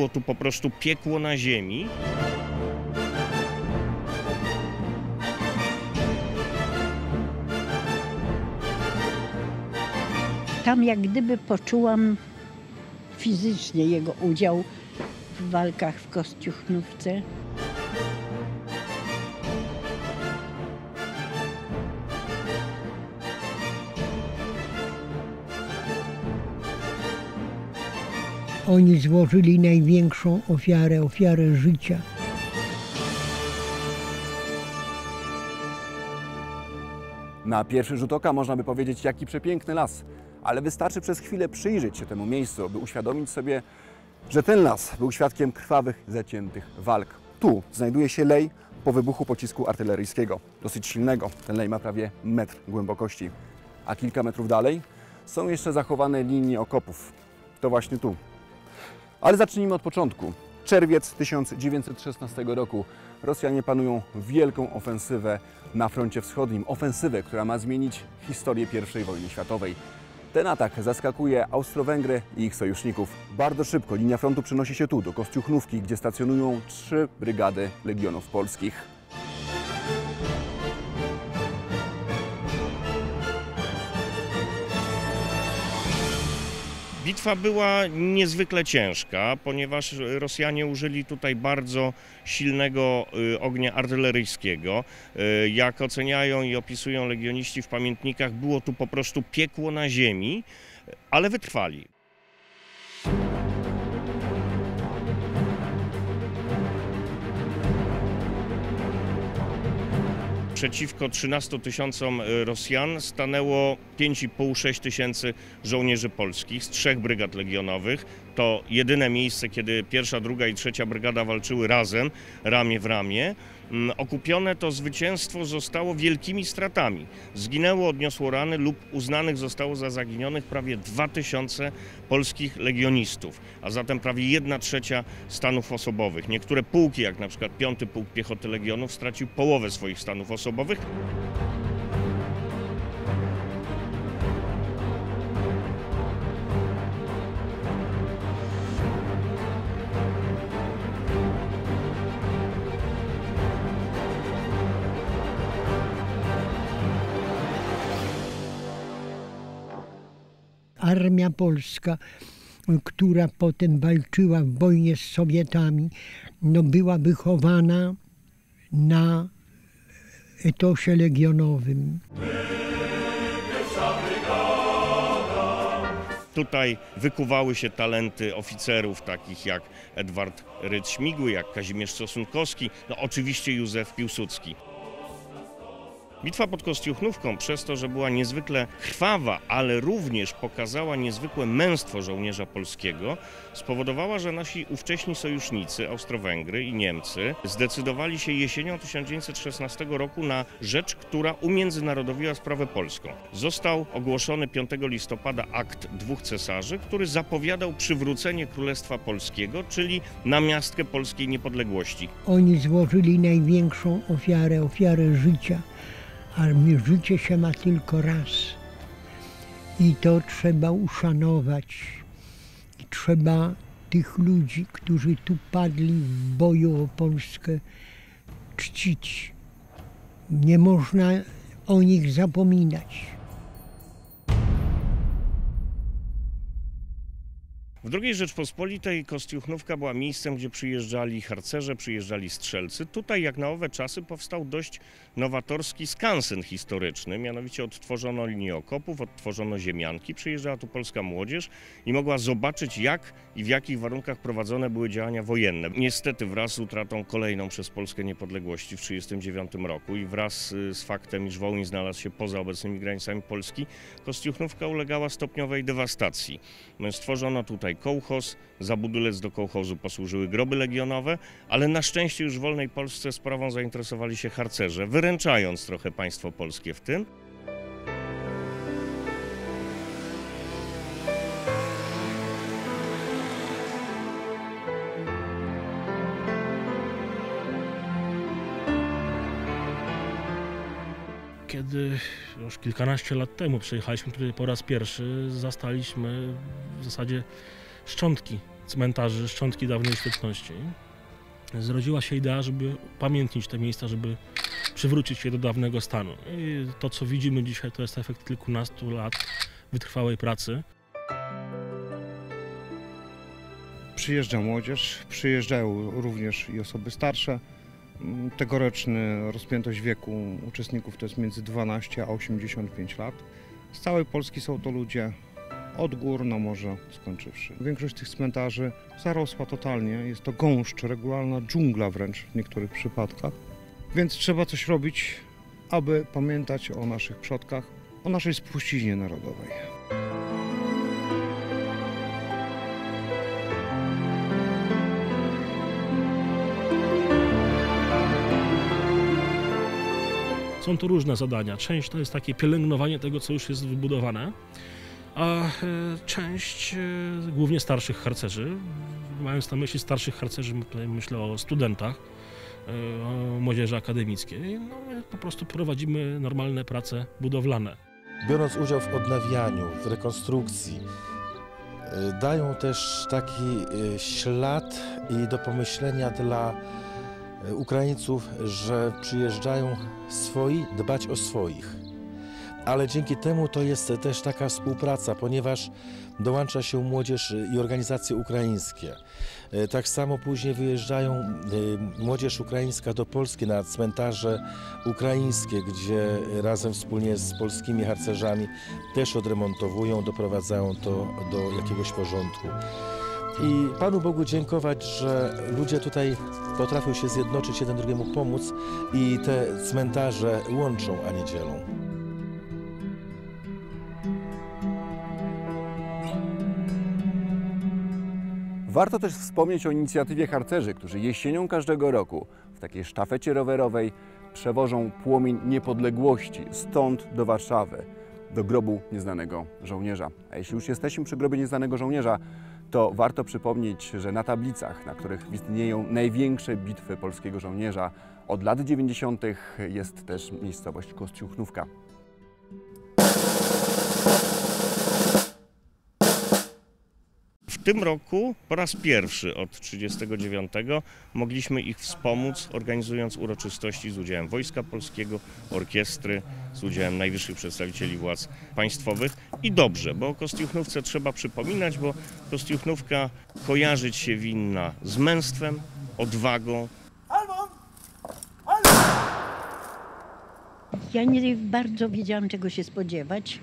było tu po prostu piekło na ziemi. Tam jak gdyby poczułam fizycznie jego udział w walkach w Kościuchnówce. Oni złożyli największą ofiarę, ofiarę życia. Na pierwszy rzut oka można by powiedzieć, jaki przepiękny las, ale wystarczy przez chwilę przyjrzeć się temu miejscu, by uświadomić sobie, że ten las był świadkiem krwawych, zaciętych walk. Tu znajduje się lej po wybuchu pocisku artyleryjskiego, dosyć silnego. Ten lej ma prawie metr głębokości. A kilka metrów dalej są jeszcze zachowane linie okopów. To właśnie tu. Ale zacznijmy od początku. Czerwiec 1916 roku. Rosjanie planują wielką ofensywę na froncie wschodnim. Ofensywę, która ma zmienić historię I wojny światowej. Ten atak zaskakuje Austro-Węgry i ich sojuszników. Bardzo szybko linia frontu przenosi się tu, do Kościuchnówki, gdzie stacjonują trzy brygady Legionów Polskich. Bitwa była niezwykle ciężka, ponieważ Rosjanie użyli tutaj bardzo silnego y, ognia artyleryjskiego. Y, Jak oceniają i opisują legioniści w pamiętnikach, było tu po prostu piekło na ziemi, ale wytrwali. Przeciwko 13 tysiącom y, Rosjan stanęło 5,5-6 tysięcy żołnierzy polskich z trzech brygad legionowych. To jedyne miejsce, kiedy pierwsza, druga i trzecia brygada walczyły razem, ramię w ramię. Mm, Okupione to zwycięstwo zostało wielkimi stratami. Zginęło, odniosło rany lub uznanych zostało za zaginionych prawie 2000 polskich legionistów, a zatem prawie 1 trzecia stanów osobowych. Niektóre pułki, jak na przykład 5 Pułk Piechoty Legionów, stracił połowę swoich stanów osobowych. Armia polska, która potem walczyła w wojnie z Sowietami, no była wychowana na etosie legionowym. Tutaj wykuwały się talenty oficerów takich jak Edward Rydz-Śmigły, jak Kazimierz Stosunkowski, no oczywiście Józef Piłsudski. Bitwa pod Kostiuchnówką przez to, że była niezwykle krwawa, ale również pokazała niezwykłe męstwo żołnierza polskiego, spowodowała, że nasi ówcześni sojusznicy, Austro-Węgry i Niemcy, zdecydowali się jesienią 1916 roku na rzecz, która umiędzynarodowiła sprawę polską. Został ogłoszony 5 listopada akt dwóch cesarzy, który zapowiadał przywrócenie Królestwa Polskiego, czyli namiastkę polskiej niepodległości. Oni złożyli największą ofiarę, ofiarę życia. A życie się ma tylko raz. I to trzeba uszanować. I trzeba tych ludzi, którzy tu padli w boju o Polskę, czcić. Nie można o nich zapominać. W II Rzeczpospolitej Kostiuchnówka była miejscem, gdzie przyjeżdżali harcerze, przyjeżdżali strzelcy. Tutaj, jak na owe czasy, powstał dość nowatorski skansen historyczny. Mianowicie odtworzono linię okopów, odtworzono ziemianki. Przyjeżdżała tu polska młodzież i mogła zobaczyć, jak i w jakich warunkach prowadzone były działania wojenne. Niestety wraz z utratą kolejną przez Polskę niepodległości w 1939 roku i wraz y, z faktem, iż Wołyń znalazł się poza obecnymi granicami Polski, Kostiuchnówka ulegała stopniowej dewastacji. Stworzono tutaj kołchoz, za budulec do kołchozu posłużyły groby legionowe, ale na szczęście już w wolnej Polsce sprawą zainteresowali się harcerze, wyręczając trochę państwo polskie w tym. Kiedy już kilkanaście lat temu przyjechaliśmy tutaj po raz pierwszy, zastaliśmy w zasadzie szczątki cmentarzy, szczątki dawnej świetności, zrodziła się idea, żeby pamiętnić te miejsca, żeby przywrócić je do dawnego stanu. I to, co widzimy dzisiaj, to jest efekt kilkunastu lat wytrwałej pracy. Przyjeżdża młodzież, przyjeżdżają również i osoby starsze. Mm, Tegoroczny rozpiętość wieku uczestników to jest między 12 a 85 lat. Z całej Polski są to ludzie od gór na morze skończywszy. Większość tych cmentarzy zarosła totalnie, jest to gąszcz, regularna dżungla wręcz w niektórych przypadkach. Więc trzeba coś robić, aby pamiętać o naszych przodkach, o naszej spuściźnie narodowej. Są to różne zadania. Część to jest takie pielęgnowanie tego, co już jest wybudowane, a e, część e, głównie starszych harcerzy. Mając na myśli starszych harcerzy, myślę o studentach, e, o młodzieży akademickiej. No, po prostu prowadzimy normalne prace budowlane. biorąc udział w odnawianiu, w rekonstrukcji, dają też taki ślad i do pomyślenia dla Ukraińców, że przyjeżdżają swoi dbać o swoich. Ale dzięki temu to jest też taka współpraca, ponieważ dołącza się młodzież i organizacje ukraińskie. Y, Tak samo później wyjeżdżają y, młodzież ukraińska do Polski na cmentarze ukraińskie, gdzie razem wspólnie z polskimi harcerzami też odremontowują, doprowadzają to do jakiegoś porządku. I Panu Bogu dziękować, że ludzie tutaj potrafią się zjednoczyć, jeden drugiemu pomóc i te cmentarze łączą, a nie dzielą. Warto też wspomnieć o inicjatywie harcerzy, którzy jesienią każdego roku w takiej sztafecie rowerowej przewożą płomień niepodległości stąd do Warszawy, do grobu nieznanego żołnierza. A jeśli już jesteśmy przy grobie nieznanego żołnierza, to warto przypomnieć, że na tablicach, na których istnieją największe bitwy polskiego żołnierza, od lat 90. jest też miejscowość Kościuchnówka. Tym roku po raz pierwszy od 1939 mogliśmy ich wspomóc, organizując uroczystości z udziałem Wojska Polskiego, orkiestry, z udziałem najwyższych przedstawicieli władz państwowych. I dobrze, bo o Kostiuchnówce trzeba przypominać, bo Kostiuchnówka kojarzyć się winna z męstwem, odwagą, Ja nie bardzo wiedziałam, czego się spodziewać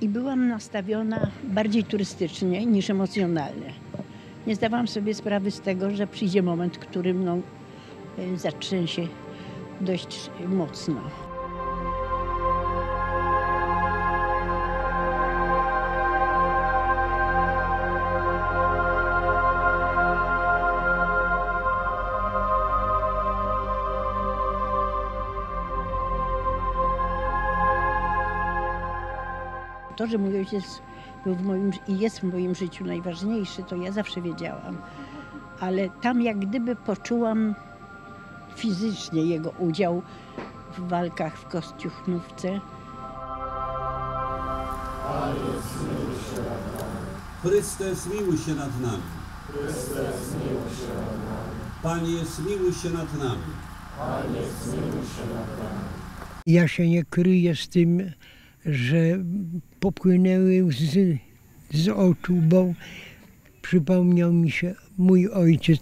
i byłam nastawiona bardziej turystycznie niż emocjonalnie. Nie zdawałam sobie sprawy z tego, że przyjdzie moment, który mną y, zatrzęsie dość mocno. To, że mój ojciec był w moim, i jest w moim życiu najważniejszy, to ja zawsze wiedziałam. Ale tam jak gdyby poczułam fizycznie jego udział w walkach w Kościuchnówce. Chryste, zmiłuj się nad nami. Panie, zmiłuj się nad nami. Ja się nie kryję z tym, że popłynęły łzy z oczu, bo przypomniał mi się mój ojciec.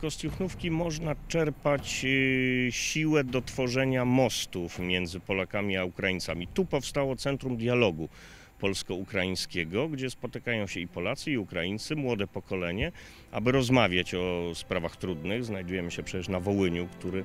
Z Kostiuchnówki można czerpać y, siłę do tworzenia mostów między Polakami a Ukraińcami. Tu powstało Centrum Dialogu Polsko-Ukraińskiego, gdzie spotykają się i Polacy, i Ukraińcy, młode pokolenie, aby rozmawiać o sprawach trudnych. Znajdujemy się przecież na Wołyniu, który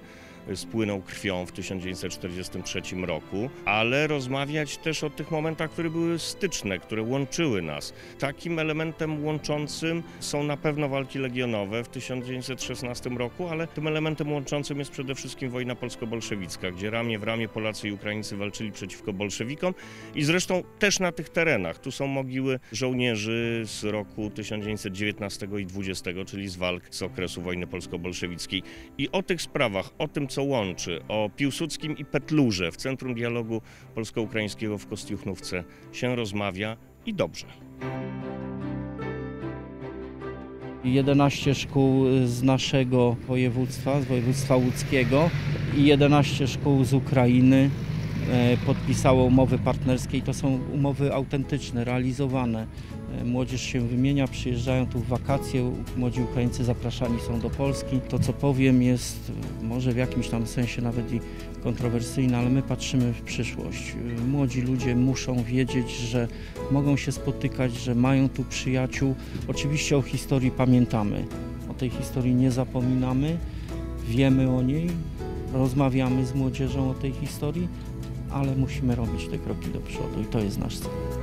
spłynął krwią w 1943 roku, ale rozmawiać też o tych momentach, które były styczne, które łączyły nas. Takim elementem łączącym są na pewno walki legionowe w 1916 roku, ale tym elementem łączącym jest przede wszystkim wojna polsko-bolszewicka, gdzie ramię w ramię Polacy i Ukraińcy walczyli przeciwko bolszewikom i zresztą też na tych terenach. Tu są mogiły żołnierzy z roku 1919 i 20, czyli z walk z okresu wojny polsko-bolszewickiej. I o tych sprawach, o tym co łączy, o Piłsudskim i Petlurze w Centrum Dialogu Polsko-Ukraińskiego w Kostiuchnówce się rozmawia i dobrze. 11 szkół z naszego województwa, z województwa łódzkiego i 11 szkół z Ukrainy e, podpisało umowy partnerskie i to są umowy autentyczne, realizowane. E, Młodzież się wymienia, przyjeżdżają tu w wakacje, młodzi Ukraińcy zapraszani są do Polski. To co powiem jest e, może w jakimś tam sensie nawet i kontrowersyjne, ale my patrzymy w przyszłość. E, Młodzi ludzie muszą wiedzieć, że mogą się spotykać, że mają tu przyjaciół. Oczywiście o historii pamiętamy, o tej historii nie zapominamy, wiemy o niej, rozmawiamy z młodzieżą o tej historii, ale musimy robić te kroki do przodu i to jest nasz cel.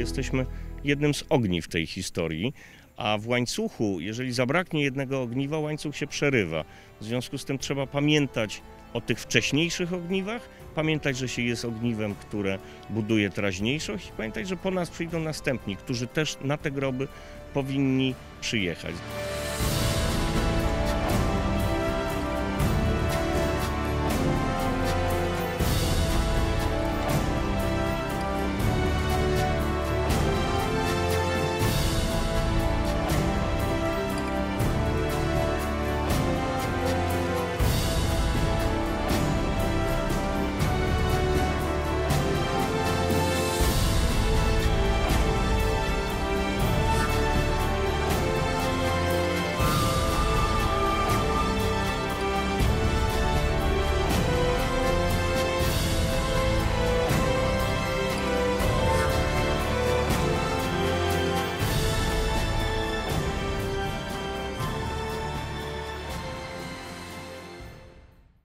Jesteśmy jednym z ogniw tej historii, a w łańcuchu, jeżeli zabraknie jednego ogniwa, łańcuch się przerywa. W związku z tym trzeba pamiętać o tych wcześniejszych ogniwach, pamiętać, że się jest ogniwem, które buduje teraźniejszość i pamiętać, że po nas przyjdą następni, którzy też na te groby powinni przyjechać.